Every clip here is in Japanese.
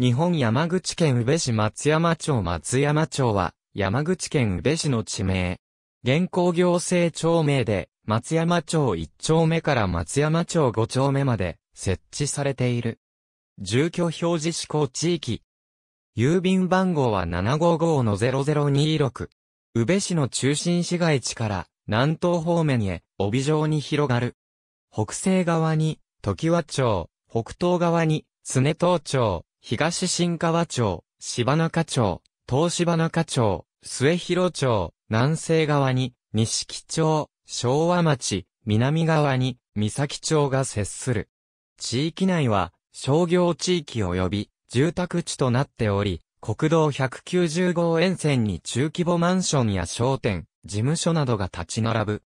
日本山口県宇部市松山町松山町は、山口県宇部市の地名。現行行政町名で、松山町1丁目から松山町5丁目まで設置されている。住居表示施行地域。郵便番号は755-0026。宇部市の中心市街地から南東方面へ帯状に広がる。北西側に、時和町、北東側に、常東町、東新川町、芝中町、東芝中町、末広町、南西側に、西木町、昭和町、南側に、三崎町が接する。地域内は、商業地域及び、住宅地となっており、国道190号沿線に中規模マンションや商店、事務所などが立ち並ぶ。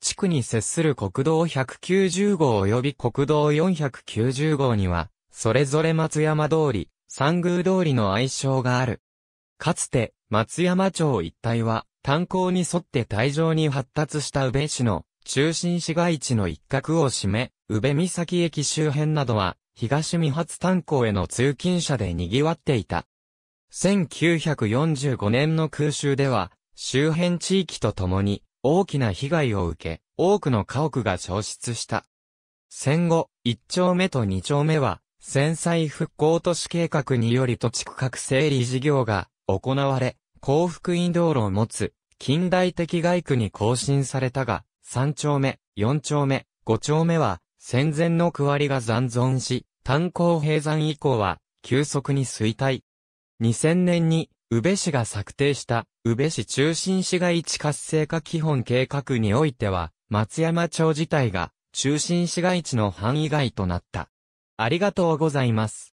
地区に接する国道190号及び国道490号には、それぞれ松山通り、三宮通りの愛称がある。かつて、松山町一帯は、炭鉱に沿って帯状に発達した宇部市の中心市街地の一角を占め、宇部岬駅周辺などは、東未発炭鉱への通勤者で賑わっていた。1945年の空襲では、周辺地域とともに大きな被害を受け、多くの家屋が消失した。戦後、1丁目と2丁目は、戦災復興都市計画により土地区画整理事業が行われ、幸福院道路を持つ近代的街区に更新されたが、3丁目、4丁目、5丁目は戦前の区割りが残存し、炭鉱閉山以降は急速に衰退。2000年に宇部市が策定した宇部市中心市街地活性化基本計画においては、松山町自体が中心市街地の範囲外となった。ありがとうございます。